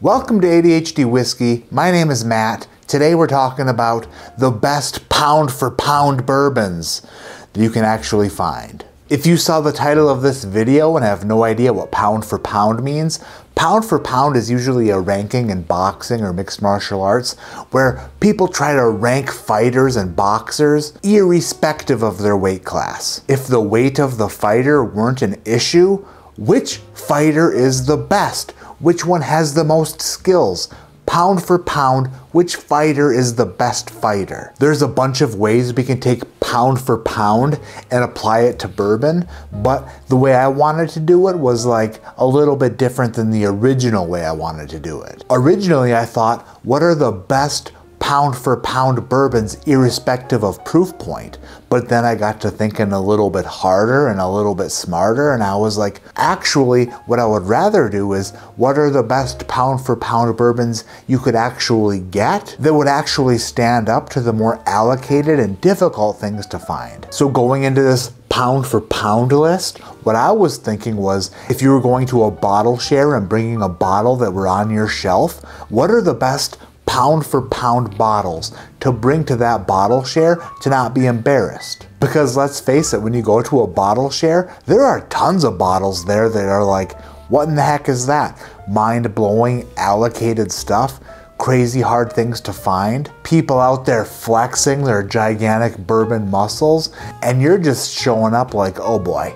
Welcome to ADHD Whiskey. My name is Matt. Today we're talking about the best pound for pound bourbons that you can actually find. If you saw the title of this video and have no idea what pound for pound means, pound for pound is usually a ranking in boxing or mixed martial arts where people try to rank fighters and boxers irrespective of their weight class. If the weight of the fighter weren't an issue, which fighter is the best? Which one has the most skills? pound for pound, which fighter is the best fighter? There's a bunch of ways we can take pound for pound and apply it to bourbon, but the way I wanted to do it was like a little bit different than the original way I wanted to do it. Originally, I thought, what are the best pound for pound bourbons irrespective of proof point. But then I got to thinking a little bit harder and a little bit smarter and I was like, actually what I would rather do is what are the best pound for pound bourbons you could actually get that would actually stand up to the more allocated and difficult things to find. So going into this pound for pound list, what I was thinking was if you were going to a bottle share and bringing a bottle that were on your shelf, what are the best pound for pound bottles to bring to that bottle share to not be embarrassed. Because let's face it, when you go to a bottle share, there are tons of bottles there that are like, what in the heck is that? Mind blowing, allocated stuff crazy hard things to find, people out there flexing their gigantic bourbon muscles, and you're just showing up like, oh boy,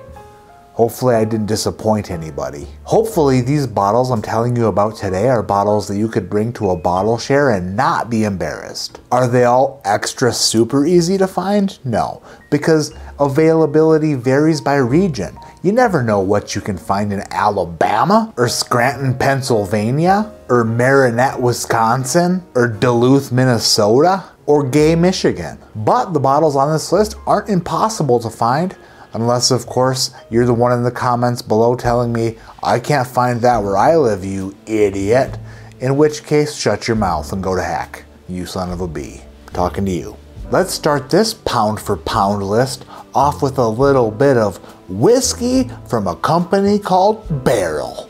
Hopefully I didn't disappoint anybody. Hopefully these bottles I'm telling you about today are bottles that you could bring to a bottle share and not be embarrassed. Are they all extra super easy to find? No, because availability varies by region. You never know what you can find in Alabama, or Scranton, Pennsylvania, or Marinette, Wisconsin, or Duluth, Minnesota, or Gay, Michigan. But the bottles on this list aren't impossible to find Unless, of course, you're the one in the comments below telling me, I can't find that where I live, you idiot. In which case, shut your mouth and go to heck, you son of a bee. Talking to you. Let's start this pound for pound list off with a little bit of whiskey from a company called Barrell.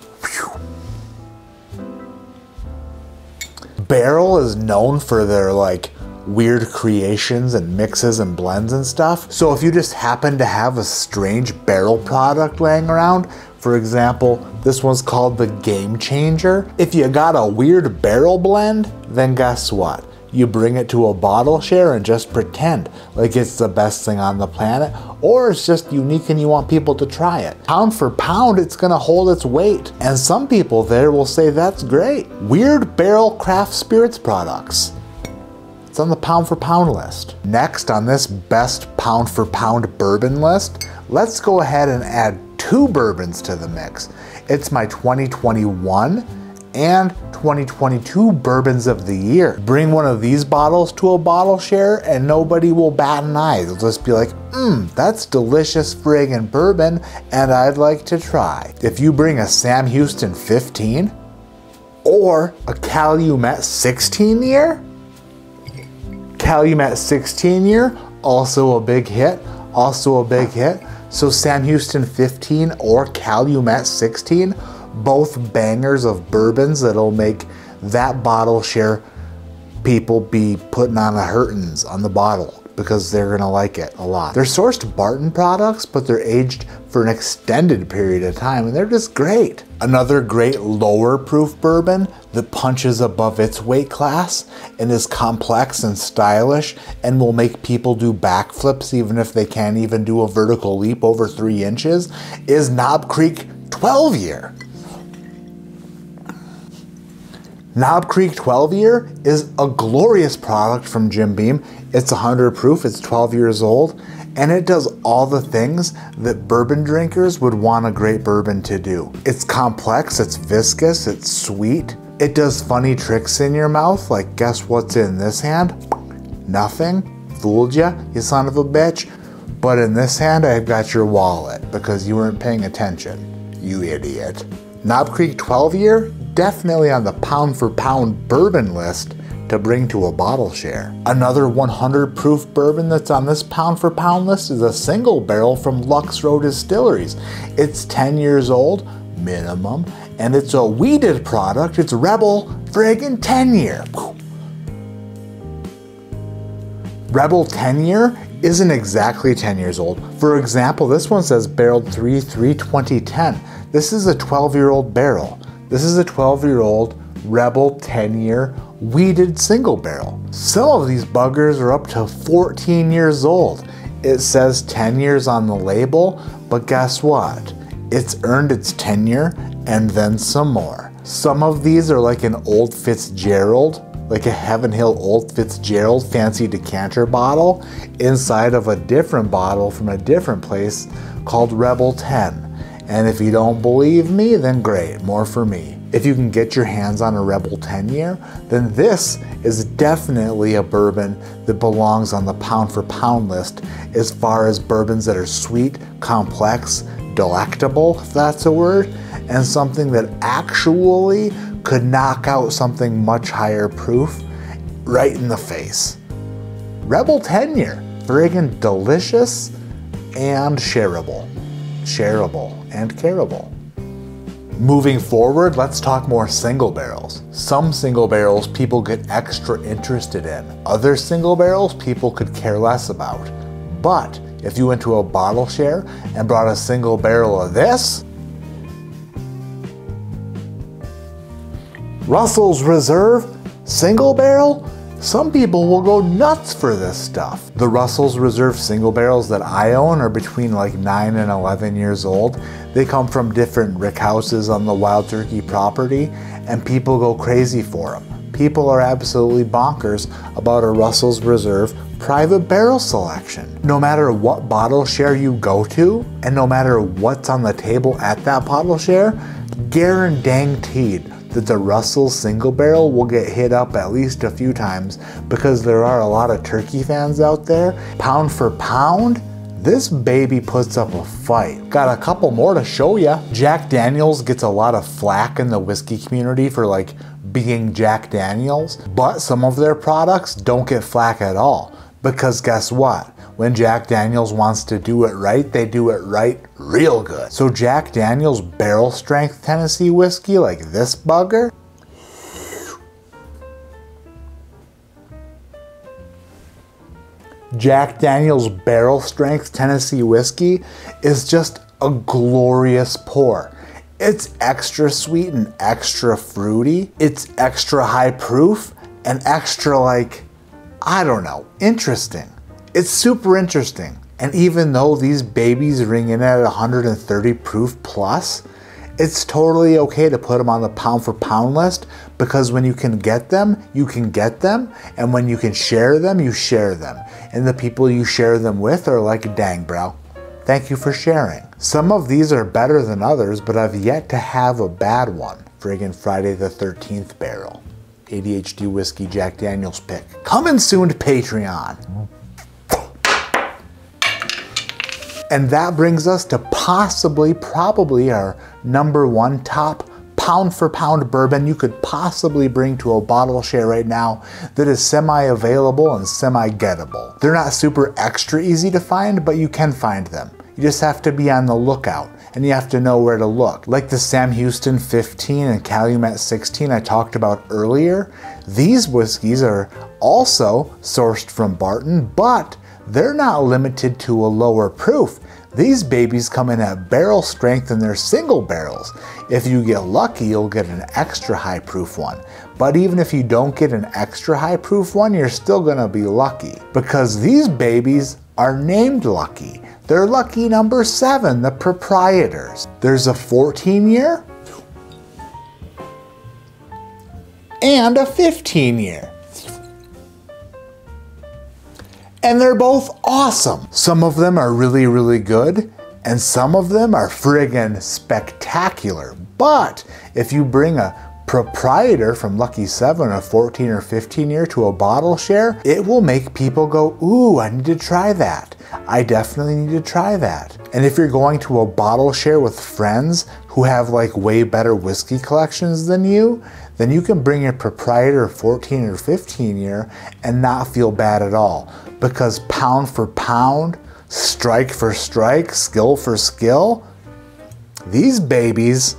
Barrel is known for their like weird creations and mixes and blends and stuff. So if you just happen to have a strange barrel product laying around, for example, this one's called the Game Changer. If you got a weird barrel blend, then guess what? You bring it to a bottle share and just pretend like it's the best thing on the planet, or it's just unique and you want people to try it. Pound for pound, it's gonna hold its weight. And some people there will say that's great. Weird Barrell Craft Spirits products. It's on the pound for pound list. Next on this best pound for pound bourbon list, let's go ahead and add two bourbons to the mix. It's my 2021 and 2022 bourbons of the year. Bring one of these bottles to a bottle share and nobody will bat an eye. They'll just be like, mmm, that's delicious friggin' bourbon and I'd like to try. If you bring a Sam Houston 15 or a Calumet 16 year, Calumet 16 year, also a big hit, also a big hit. So Sam Houston 15 or Calumet 16, both bangers of bourbons that'll make that bottle share people be putting on a hurtins on the bottle because they're gonna like it a lot. They're sourced Barton products, but they're aged for an extended period of time and they're just great. Another great lower proof bourbon that punches above its weight class and is complex and stylish and will make people do backflips even if they can't even do a vertical leap over three inches is Knob Creek 12 year. Knob Creek 12 year is a glorious product from Jim Beam. It's 100 proof, it's 12 years old, and it does all the things that bourbon drinkers would want a great bourbon to do. It's complex, it's viscous, it's sweet. It does funny tricks in your mouth, like guess what's in this hand? Nothing. Fooled ya, you son of a bitch. But in this hand, I've got your wallet because you weren't paying attention, you idiot. Knob Creek 12 year definitely on the pound for pound bourbon list to bring to a bottle share. Another 100 proof bourbon that's on this pound for pound list is a single barrel from Lux Row Distilleries. It's 10 years old, minimum, and it's a wheated product. It's Rebel friggin' 10 year. Rebel 10 year isn't exactly 10 years old. For example, this one says barreled 3 3 2010. This is a 12 year old barrel. This is a 12 year old Rebel 10 year wheated single barrel. Some of these buggers are up to 14 years old. It says 10 years on the label, but guess what? It's earned its tenure and then some more. Some of these are like an old Fitzgerald, like a Heaven Hill Old Fitzgerald fancy decanter bottle inside of a different bottle from a different place called Rebel 10. And if you don't believe me, then great, more for me. If you can get your hands on a Rebel 10 year, then this is definitely a bourbon that belongs on the pound for pound list as far as bourbons that are sweet, complex, delectable, if that's a word, and something that actually could knock out something much higher proof right in the face. Rebel 10 year, friggin' delicious and shareable. Shareable and careable. Moving forward, let's talk more single barrels. Some single barrels people get extra interested in. Other single barrels people could care less about. But if you went to a bottle share and brought a single barrel of this, Russell's Reserve single barrel, some people will go nuts for this stuff. The Russell's Reserve single barrels that I own are between like 9 and 11 years old. They come from different rick houses on the Wild Turkey property and people go crazy for them. People are absolutely bonkers about a Russell's Reserve private barrel selection. No matter what bottle share you go to, and no matter what's on the table at that bottle share, guaranteed that the Russell single barrel will get hit up at least a few times because there are a lot of turkey fans out there. Pound for pound, this baby puts up a fight. Got a couple more to show you. Jack Daniels gets a lot of flack in the whiskey community for like being Jack Daniels, but some of their products don't get flack at all. Because guess what? When Jack Daniels wants to do it right, they do it right real good. So Jack Daniels barrel strength Tennessee whiskey like this bugger, Jack Daniels barrel strength Tennessee whiskey is just a glorious pour. It's extra sweet and extra fruity. It's extra high proof and extra like, I don't know, interesting. It's super interesting. And even though these babies ring in at 130 proof plus, it's totally okay to put them on the pound for pound list because when you can get them, you can get them. And when you can share them, you share them. And the people you share them with are like, dang, bro, thank you for sharing. Some of these are better than others, but I've yet to have a bad one. Friggin' Friday the 13th barrel. ADHD Whiskey Jack Daniels pick. Coming soon to Patreon. And that brings us to possibly, probably our number one top pound for pound bourbon you could possibly bring to a bottle share right now that is semi available and semi gettable. They're not super extra easy to find, but you can find them. You just have to be on the lookout and you have to know where to look. Like the Sam Houston 15 and Calumet 16 I talked about earlier, these whiskeys are also sourced from Barton, but they're not limited to a lower proof. These babies come in at barrel strength and they're single barrels. If you get lucky, you'll get an extra high proof one. But even if you don't get an extra high proof one, you're still gonna be lucky. Because these babies are named Lucky. They're lucky number seven, the proprietors. There's a 14 year and a 15 year and they're both awesome. Some of them are really, really good, and some of them are friggin' spectacular. But if you bring a proprietor from Lucky 7, a 14 or 15 year to a bottle share, it will make people go, ooh, I need to try that. I definitely need to try that. And if you're going to a bottle share with friends who have like way better whiskey collections than you, then you can bring your proprietor 14 or 15 year and not feel bad at all. Because pound for pound, strike for strike, skill for skill, these babies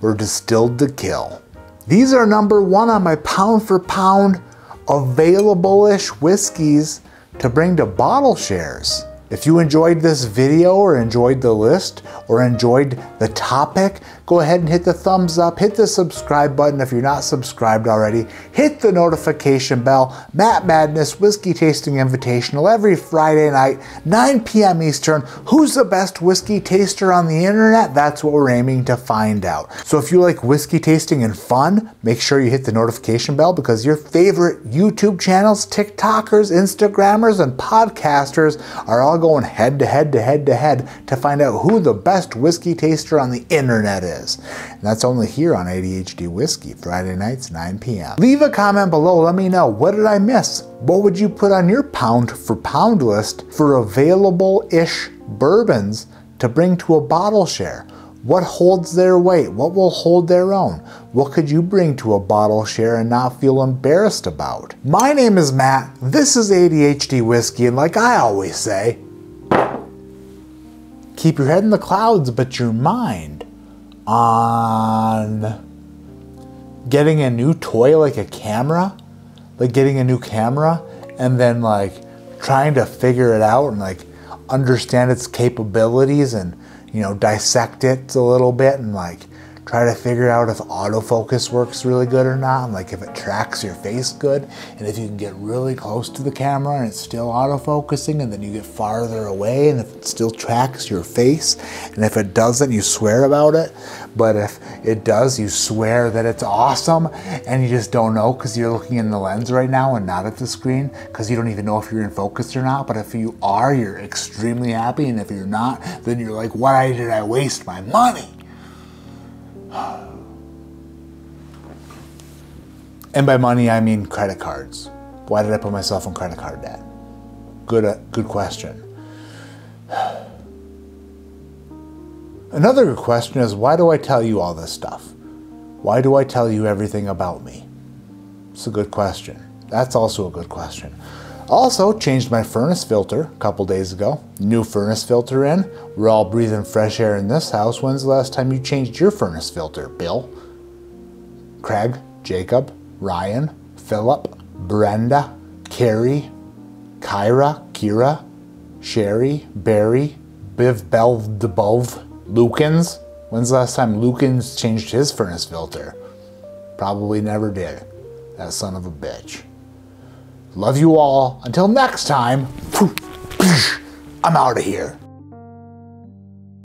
were distilled to kill. These are number one on my pound for pound available-ish whiskeys to bring to bottle shares. If you enjoyed this video or enjoyed the list or enjoyed the topic, go ahead and hit the thumbs up, hit the subscribe button if you're not subscribed already, hit the notification bell. Matt Madness Whiskey Tasting Invitational every Friday night, 9 p.m. Eastern. Who's the best whiskey taster on the internet? That's what we're aiming to find out. So if you like whiskey tasting and fun, make sure you hit the notification bell because your favorite YouTube channels, TikTokers, Instagrammers, and podcasters are all going head to head to head to head to find out who the best whiskey taster on the internet is. And that's only here on ADHD Whiskey, Friday nights, 9 p.m. Leave a comment below. Let me know what did I miss? What would you put on your pound for pound list for available ish bourbons to bring to a bottle share? What holds their weight? What will hold their own? What could you bring to a bottle share and not feel embarrassed about? My name is Matt. This is ADHD Whiskey, and like I always say, keep your head in the clouds, but your mind on getting a new toy like a camera, like getting a new camera, and then like trying to figure it out and like understand its capabilities and you know, dissect it a little bit and like try to figure out if autofocus works really good or not, like if it tracks your face good, and if you can get really close to the camera and it's still autofocusing, and then you get farther away and if it still tracks your face, and if it doesn't, you swear about it, but if it does, you swear that it's awesome, and you just don't know because you're looking in the lens right now and not at the screen, because you don't even know if you're in focus or not, but if you are, you're extremely happy, and if you're not, then you're like, why did I waste my money? And by money, I mean credit cards. Why did I put myself in credit card debt? Good, uh, good question. Another good question is why do I tell you all this stuff? Why do I tell you everything about me? It's a good question. That's also a good question. Also, changed my furnace filter a couple days ago. New furnace filter in. We're all breathing fresh air in this house. When's the last time you changed your furnace filter, Bill? Craig, Jacob, Ryan, Philip, Brenda, Carrie, Kyra, Kira, Sherry, Barry, Biv Debove, Lukens. When's the last time Lukens changed his furnace filter? Probably never did. That son of a bitch. Love you all. Until next time, I'm out of here.